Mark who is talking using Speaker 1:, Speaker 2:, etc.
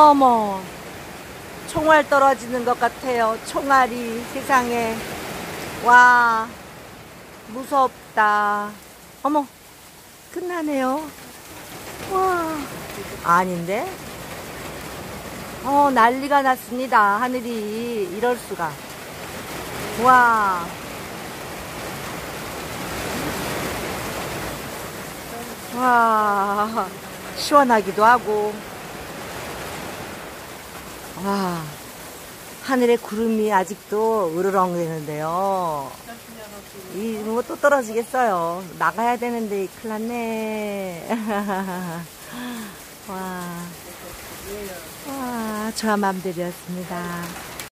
Speaker 1: 어머, 총알 떨어지는 것 같아요. 총알이 세상에. 와, 무섭다. 어머, 끝나네요. 와, 아닌데? 어, 난리가 났습니다. 하늘이. 이럴 수가. 와. 와, 시원하기도 하고. 와, 하늘에 구름이 아직도 으르렁대는데요. 이, 뭐또 떨어지겠어요. 나가야 되는데, 큰일 났네. 와, 와, 저한 맘대로였습니다.